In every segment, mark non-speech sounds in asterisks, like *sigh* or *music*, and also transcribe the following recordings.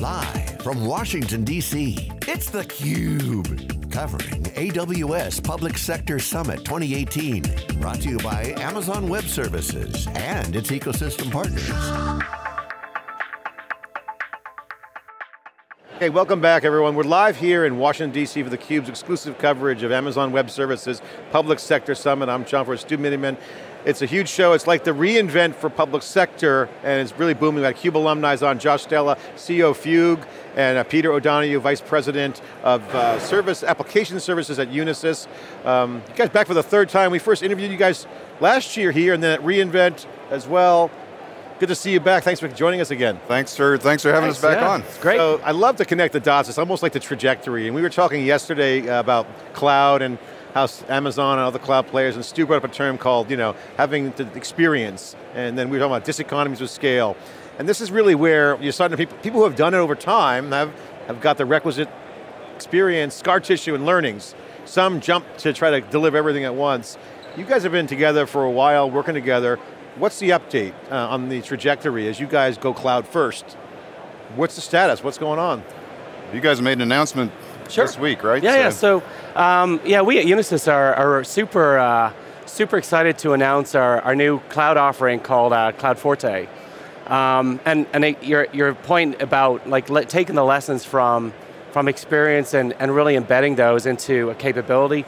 Live from Washington, D.C., it's theCUBE. Covering AWS Public Sector Summit 2018. Brought to you by Amazon Web Services and its ecosystem partners. Hey, welcome back everyone. We're live here in Washington, D.C. for theCUBE's exclusive coverage of Amazon Web Services Public Sector Summit. I'm John Furrier, Stu Miniman. It's a huge show. It's like the reInvent for public sector, and it's really booming. We got CUBE alumni on, Josh Stella, CEO of Fugue, and uh, Peter O'Donoghue, Vice President of uh, Service Application Services at Unisys. Um, you guys back for the third time. We first interviewed you guys last year here, and then at reInvent as well. Good to see you back. Thanks for joining us again. Thanks for thanks for having thanks, us back yeah, on. It's great. So I love to connect the dots. It's almost like the trajectory. And we were talking yesterday about cloud and how Amazon and other cloud players, and Stu brought up a term called, you know, having the experience, and then we were talking about diseconomies of scale. And this is really where you're starting to, people, people who have done it over time have, have got the requisite experience, scar tissue, and learnings. Some jump to try to deliver everything at once. You guys have been together for a while, working together. What's the update uh, on the trajectory as you guys go cloud first? What's the status, what's going on? You guys made an announcement sure. this week, right? Yeah, so. yeah. So, um, yeah, we at Unisys are, are super, uh, super excited to announce our, our new cloud offering called uh, CloudForte. Um, and and it, your, your point about like taking the lessons from, from experience and, and really embedding those into a capability,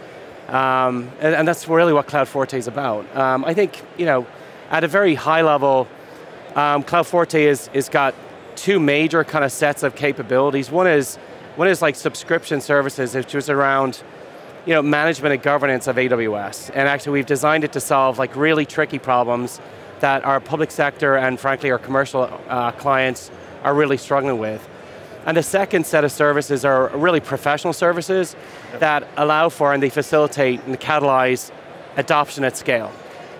um, and, and, that's really what CloudForte is about. Um, I think, you know, at a very high level, um, CloudForte is, is got two major kind of sets of capabilities. One is one is like subscription services, which was around you know, management and governance of AWS. And actually we've designed it to solve like really tricky problems that our public sector and frankly our commercial uh, clients are really struggling with. And the second set of services are really professional services yep. that allow for and they facilitate and catalyze adoption at scale.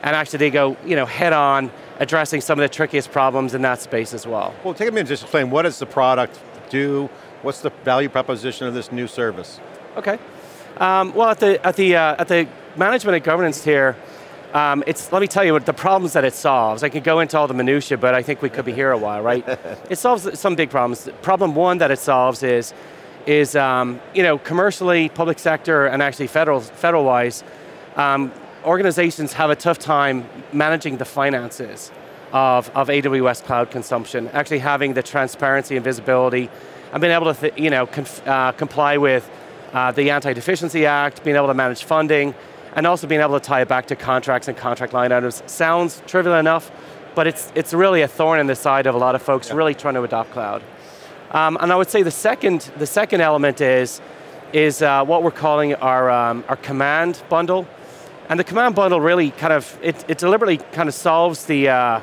And actually they go you know, head on addressing some of the trickiest problems in that space as well. Well, take a minute to explain what does the product do, What's the value proposition of this new service? Okay. Um, well, at the, at, the, uh, at the management and governance tier, um, it's, let me tell you what the problems that it solves. I could go into all the minutia, but I think we could be here a while, right? *laughs* it solves some big problems. Problem one that it solves is, is um, you know, commercially, public sector, and actually federal, federal-wise, um, organizations have a tough time managing the finances of, of AWS cloud consumption, actually having the transparency and visibility and being able to you know, uh, comply with uh, the Anti-Deficiency Act, being able to manage funding, and also being able to tie it back to contracts and contract line items. Sounds trivial enough, but it's, it's really a thorn in the side of a lot of folks yeah. really trying to adopt cloud. Um, and I would say the second, the second element is, is uh, what we're calling our, um, our command bundle. And the command bundle really kind of, it, it deliberately kind of solves the, uh,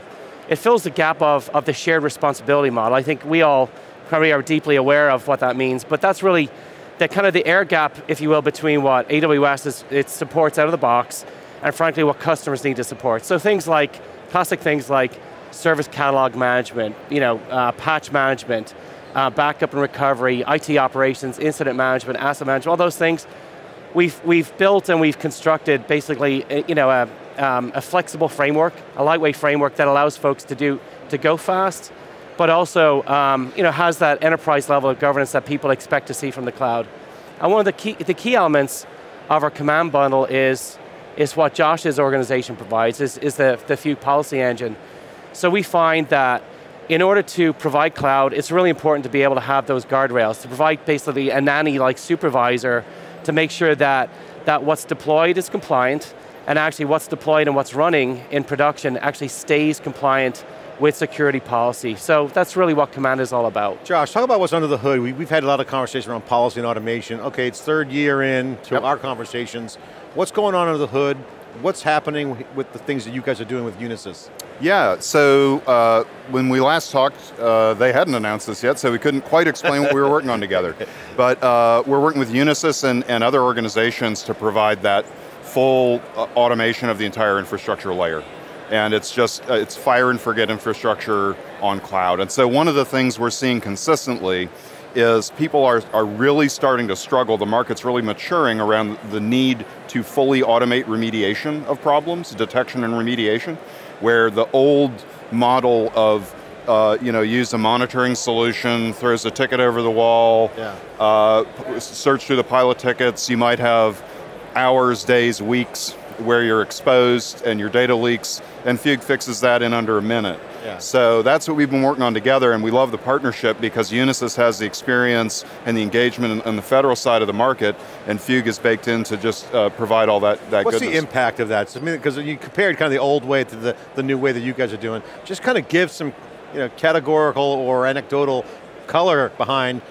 it fills the gap of, of the shared responsibility model. I think we all probably are deeply aware of what that means, but that's really the kind of the air gap, if you will, between what AWS is, it supports out of the box, and frankly what customers need to support. So things like, classic things like service catalog management, you know, uh, patch management, uh, backup and recovery, IT operations, incident management, asset management, all those things, we've, we've built and we've constructed basically uh, you know, a, um, a flexible framework, a lightweight framework that allows folks to do, to go fast, but also um, you know, has that enterprise level of governance that people expect to see from the cloud. And one of the key, the key elements of our command bundle is, is what Josh's organization provides, is, is the, the Fugue policy engine. So we find that in order to provide cloud, it's really important to be able to have those guardrails, to provide basically a nanny-like supervisor to make sure that, that what's deployed is compliant, and actually what's deployed and what's running in production actually stays compliant with security policy. So that's really what Command is all about. Josh, talk about what's under the hood. We, have had a lot of conversation around policy and automation. Okay, it's third year in to yep. our conversations. What's going on under the hood? What's happening with the things that you guys are doing with Unisys? Yeah, so uh, when we last talked, uh, they hadn't announced this yet, so we couldn't quite explain what we were working on together. *laughs* But uh, we're working with Unisys and, and other organizations to provide that full uh, automation of the entire infrastructure layer and it's just, uh, it's fire and forget infrastructure on cloud. And so one of the things we're seeing consistently is people are, are really starting to struggle, the market's really maturing around the need to fully automate remediation of problems, detection and remediation, where the old model of uh, you know, use a monitoring solution, throws a ticket over the wall, Yeah. uh, search through the pile of tickets. You might have hours, days, weeks where you're exposed and your data leaks, and Fugue fixes that in under a minute. Yeah. So that's what we've been working on together, and we love the partnership because Unisys has the experience and the engagement on the federal side of the market, and Fugue is baked in to just uh, provide all that, that What's goodness. the impact of that? So, I mean, because you compared kind of the old way to the, the new way that you guys are doing. Just kind of give some, you know, categorical or anecdotal color behind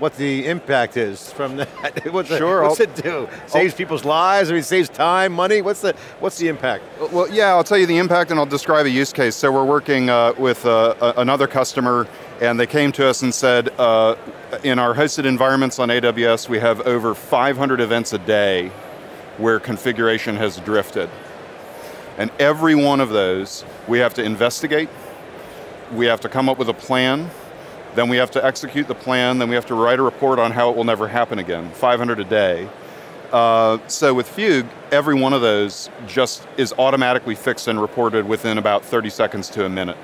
what the impact is from that. *laughs* what's, Sure, it, what's I'll- it *laughs* do? Saves people's lives. I mean, saves time, money. What's the what's the impact? Well, yeah, I'll tell you the impact and I'll describe a use case. So we're working uh, with uh, another customer and they came to us and said, uh, in our hosted environments on AWS, we have over 500 events a day where configuration has drifted. And every one of those, we have to investigate, we have to come up with a plan, then we have to execute the plan, then we have to write a report on how it will never happen again, 500 a day. Uh, so with Fugue, every one of those just is automatically fixed and reported within about 30 seconds to a minute.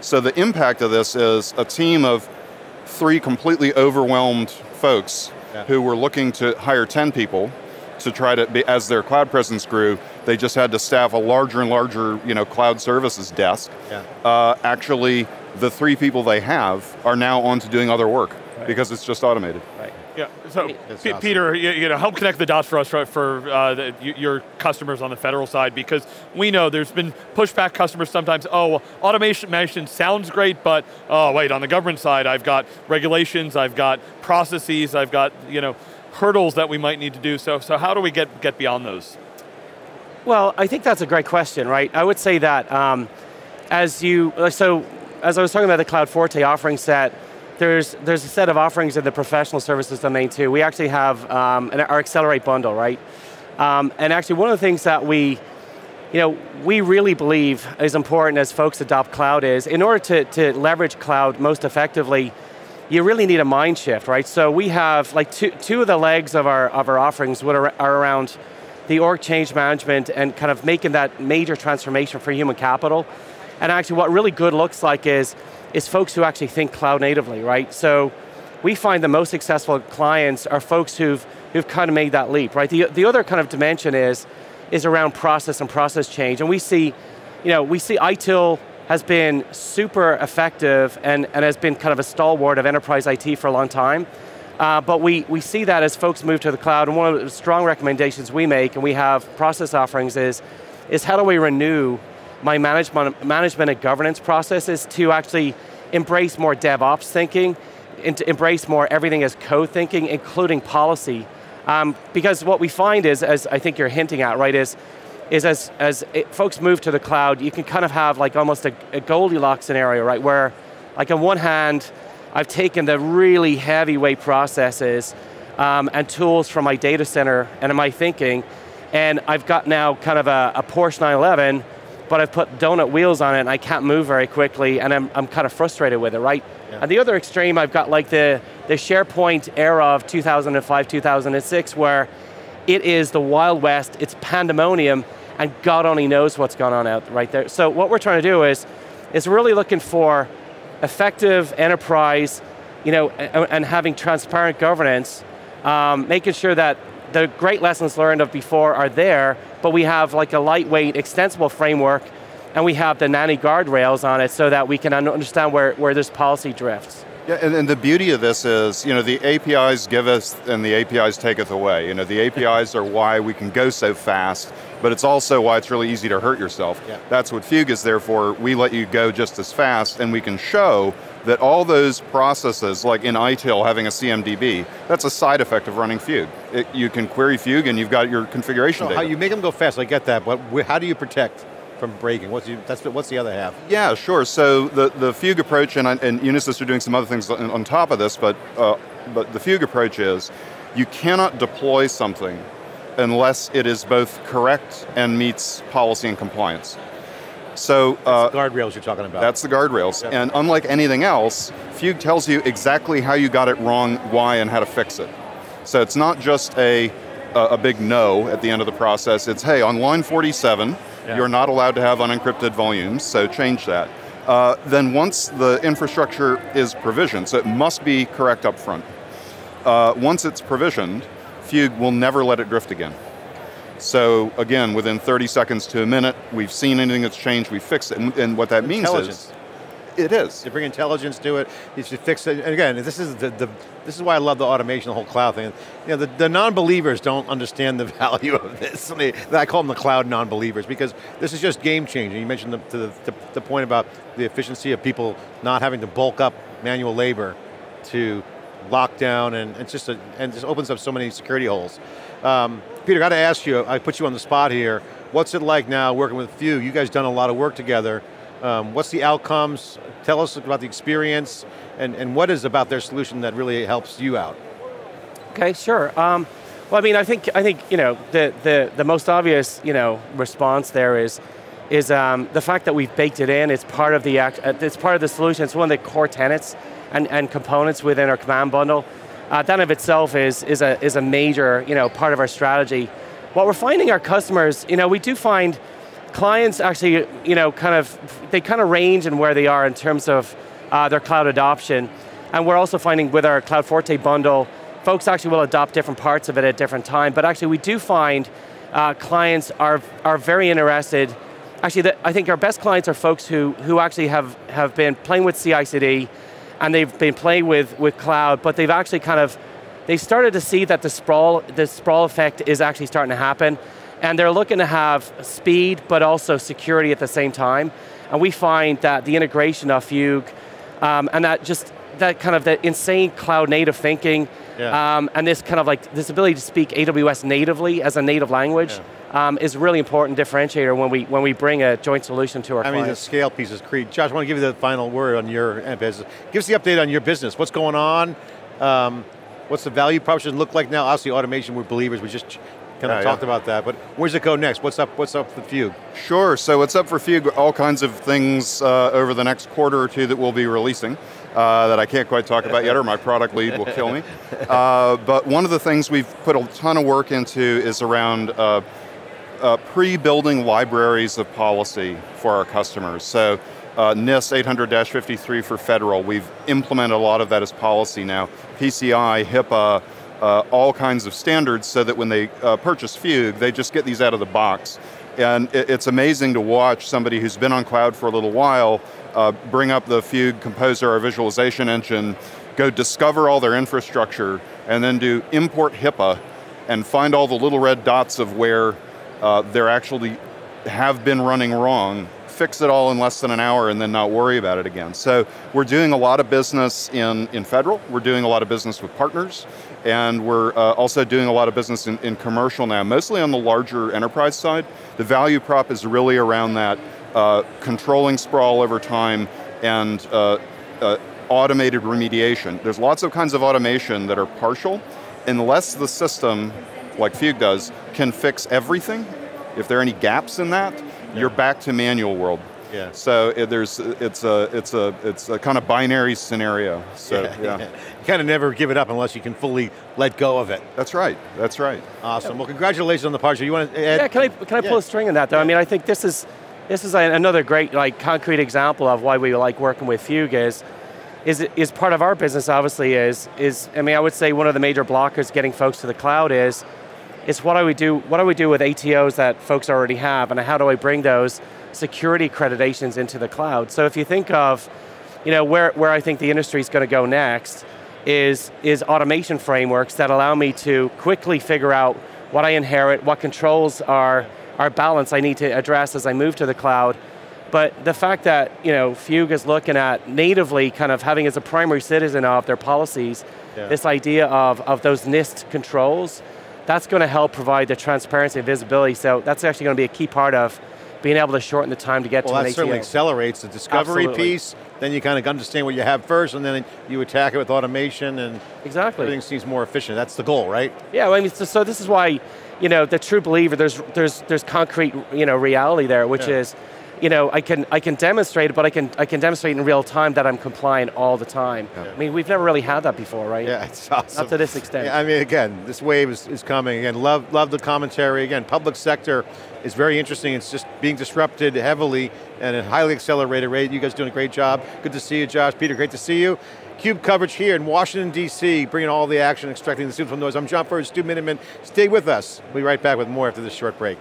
So the impact of this is a team of three completely overwhelmed folks Yeah. who were looking to hire 10 people to try to be, as their cloud presence grew, they just had to staff a larger and larger, you know, cloud services desk. Yeah. Uh, actually, the three people they have are now on to doing other work because it's just automated. Right. Yeah. So, P- awesome. Peter, you, you know, help connect the dots for us for, for uh, the, your customers on the federal side because we know there's been pushback. Customers sometimes, oh, well, automation automation sounds great, but oh, wait, on the government side, I've got regulations, I've got processes, I've got you know hurdles that we might need to do. So, so how do we get get beyond those? Well, I think that's a great question, right? I would say that um, as you, uh, so as I was talking about the CloudForte offering set, there's, there's a set of offerings in the professional services domain too. We actually have um, an, our Accelerate bundle, right? Um, and actually one of the things that we, you know, we really believe is important as folks adopt cloud is, in order to, to leverage cloud most effectively, you really need a mind shift, right? So we have like two, two of the legs of our, of our offerings are, are around the org change management and kind of making that major transformation for human capital. And actually what really good looks like is, is folks who actually think cloud natively, right? So we find the most successful clients are folks who've, who've kind of made that leap, right? The, the other kind of dimension is, is around process and process change. And we see, you know, we see ITIL has been super effective and, and has been kind of a stalwart of enterprise IT for a long time. Uh, but we, we see that as folks move to the cloud, and one of the strong recommendations we make, and we have process offerings, is, is how do we renew my management, management and governance processes to actually embrace more DevOps thinking, and to embrace more everything as code-thinking, including policy. Um, because what we find is, as I think you're hinting at, right, is, is as, as it, folks move to the cloud, you can kind of have like almost a, a Goldilocks scenario, right, where like on one hand, I've taken the really heavyweight processes um, and tools from my data center and my thinking, and I've got now kind of a, a Porsche 911, but I've put donut wheels on it and I can't move very quickly and I'm, I'm kind of frustrated with it, right? Yeah. And the other extreme, I've got like the, the SharePoint era of 2005, 2006, where it is the Wild West, it's pandemonium, and God only knows what's going on out right there. So what we're trying to do is, is really looking for effective enterprise, you know, and, and having transparent governance, um, making sure that the great lessons learned of before are there, but we have like a lightweight, extensible framework, and we have the nanny guardrails on it so that we can understand where, where there's policy drifts. Yeah, and, and the beauty of this is, you know, the APIs give us and the APIs taketh away. You know, the APIs are why we can go so fast, but it's also why it's really easy to hurt yourself. Yeah. That's what Fugue is there for. We let you go just as fast, and we can show that all those processes, like in ITIL having a CMDB, that's a side effect of running Fugue. It, you can query Fugue and you've got your configuration So data. how you make them go fast, I get that, but how do you protect from breaking? What's, you, that's, the- what's the other half? Yeah, sure. So the, the Fugue approach, and, and Unisys are doing some other things on, on top of this, but, uh, but the Fugue approach is you cannot deploy something unless it is both correct and meets policy and compliance. So uh, Guardrails you're talking about. that's the guardrails. Yep. And unlike anything else, Fugue tells you exactly how you got it wrong, why, and how to fix it. So it's not just a, a, a big no at the end of the process. It's, hey, on line 47, Yeah. you're not allowed to have unencrypted volumes, so change that. uh, then once the infrastructure is provisioned, so it must be correct up front. Uh, once it's provisioned, Fugue will never let it drift again. So again, within 30 seconds to a minute, we've seen anything that's changed, we fix it. And, and what that means is, it is. To bring intelligence to it, you should fix it. And again, this is the, the this is why I love the automation, the whole cloud thing. You know, the, the non-believers don't understand the *laughs* value of this. I, mean, I call them the cloud non-believers because this is just game changing. You mentioned the, the, the, point about the efficiency of people not having to bulk up manual labor to lock down, and it's just a, and just opens up so many security holes. Um, Peter, got to ask you. I put you on the spot here. What's it like now working with Fugue? You guys done a lot of work together. Um, what's the outcomes? Tell us about the experience and, and what is about their solution that really helps you out? Okay, sure. Um, well, I mean, I think I think you know the the the most obvious you know response there is is um, the fact that we've baked it in. It's part of the act. Uh, it's part of the solution. It's one of the core tenets and, and components within our command bundle. Uh, that of itself is is a is a major you know part of our strategy. What we're finding our customers, you know, we do find clients actually, you know, kind of, they kind of range in where they are in terms of uh, their cloud adoption. And we're also finding with our CloudForte bundle, folks actually will adopt different parts of it at different time, but actually we do find uh, clients are, are very interested. Actually, the, I think our best clients are folks who, who actually have, have been playing with CI/CD and they've been playing with, with cloud, but they've actually kind of, they started to see that the sprawl, the sprawl effect is actually starting to happen and they're looking to have speed but also security at the same time. And we find that the integration of Fugue um, and that just that kind of that insane cloud native thinking yeah. um, and this kind of like this ability to speak AWS natively as a native language yeah. um, is really important differentiator when we when we bring a joint solution to our I clients. mean the scale piece is Creed. Josh, I want to give you the final word on your business. Give us the update on your business. What's going on? Um, what's the value proposition look like now? Obviously automation, we're believers. We just kind of talked yeah. about that, but where's it go next? What's up What's up for Fugue? Sure, so what's up for Fugue, all kinds of things uh, over the next quarter or two that we'll be releasing uh, that I can't quite talk about yet or my product lead will kill me. *laughs* Uh, but one of the things we've put a ton of work into is around uh, uh, pre-building libraries of policy for our customers. So uh, NIST 800-53 for federal, we've implemented a lot of that as policy now. PCI, HIPAA, uh, all kinds of standards so that when they uh, purchase Fugue, they just get these out of the box. And it, it's amazing to watch somebody who's been on cloud for a little while uh, bring up the Fugue Composer or visualization engine, go discover all their infrastructure, and then do import HIPAA and find all the little red dots of where uh, they're actually have been running wrong fix it all in less than an hour and then not worry about it again. So we're doing a lot of business in, in federal, we're doing a lot of business with partners, and we're uh, also doing a lot of business in, in, commercial now, mostly on the larger enterprise side. The value prop is really around that, uh, controlling sprawl over time and uh, uh, automated remediation. There's lots of kinds of automation that are partial, unless the system, like Fugue does, can fix everything. If there are any gaps in that. You're back to manual world. Yeah. So it, there's it's a it's a it's a kind of binary scenario. So yeah, yeah. yeah. *laughs* you kind of never give it up unless you can fully let go of it. That's right. That's right. Awesome. Well, congratulations on the partnership. You want to add? Yeah. Can I can I pull a string on that though? I mean, I think this is this is another great like concrete example of why we like working with Fugue is. Is, is part of our business obviously is is I mean I would say one of the major blockers getting folks to the cloud is is what do we do what do we do with ATOs that folks already have and how do I bring those security accreditations into the cloud. So if you think of, you know, where, where I think the industry is going to go next is, is automation frameworks that allow me to quickly figure out what I inherit, what controls are, are balance I need to address as I move to the cloud. But the fact that you know Fugue is looking at natively kind of having as a primary citizen of their policies, yeah. this idea of, of those NIST controls, that's going to help provide the transparency and visibility. So that's actually going to be a key part of being able to shorten the time to get well, to an that certainly accelerates the discovery Absolutely. piece, then you kind of understand what you have first, and then you attack it with automation, and exactly. everything seems more efficient. That's the goal, right? Yeah, well, I mean, so, so, this is why, you know, the true believer, there's, there's, there's concrete, you know, reality there, which yeah. is, you know, I can I can demonstrate it, but I can I can demonstrate in real time that I'm compliant all the time. I mean, we've never really had that before, right? Yeah, it's awesome. Not to this extent. Yeah, I mean, again, this wave is, is coming. Again, love love the commentary. Again, public sector is very interesting. It's just being disrupted heavily and at a highly accelerated rate. You guys doing a great job. Good to see you, Josh. Peter, great to see you. CUBE coverage here in Washington, D.C., bringing all the action, extracting the signal from noise. I'm John Furrier, Stu Miniman. Stay with us. We'll be right back with more after this short break.